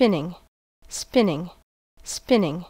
spinning, spinning, spinning.